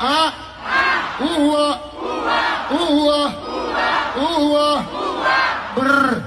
أ أهو أهو أهو بر